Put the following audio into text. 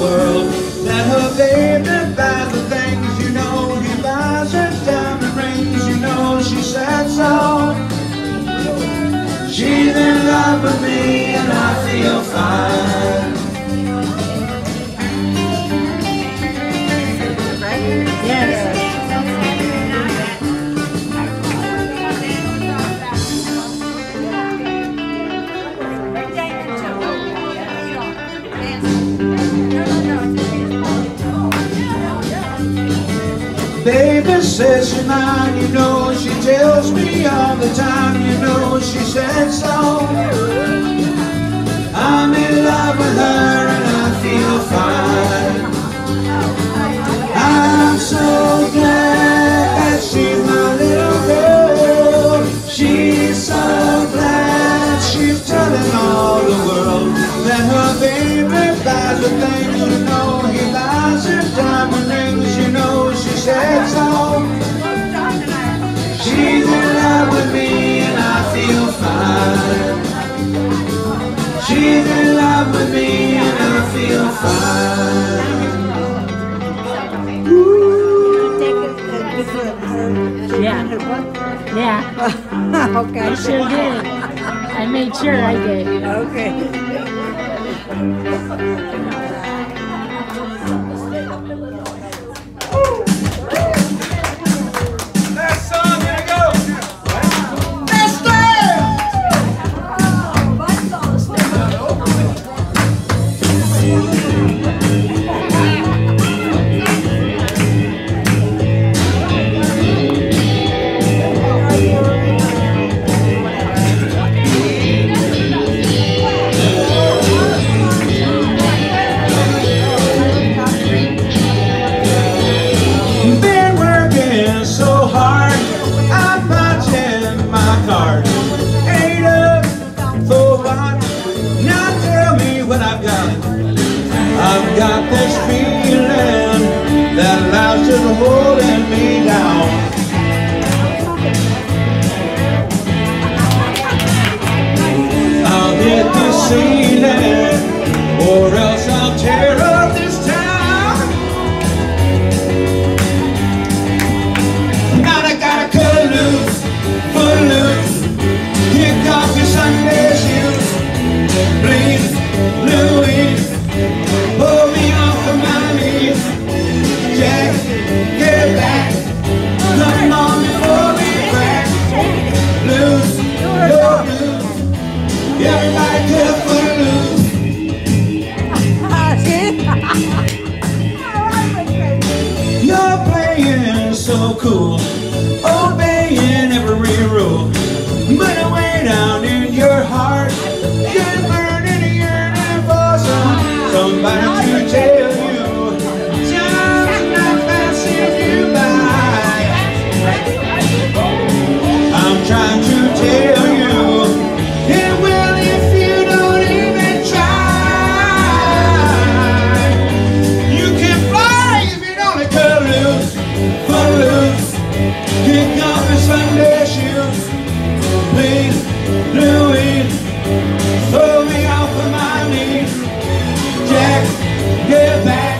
world that her baby buys the things you know He buys her diamond rings, you know she said so She's in love with me and I feel fine. Says she's mine, you know. She tells me all the time, you know. She said so. I'm in love with her and I feel fine. I'm so glad that she's my little girl. She's so glad she's telling all the world That her baby buys the things, you know She's in love with me and I feel fine Yeah. Yeah. I sure did. I made sure I did. Okay. Holding me down. I'll hit the ceiling, so cool, obeying every rule. But Jack, get back,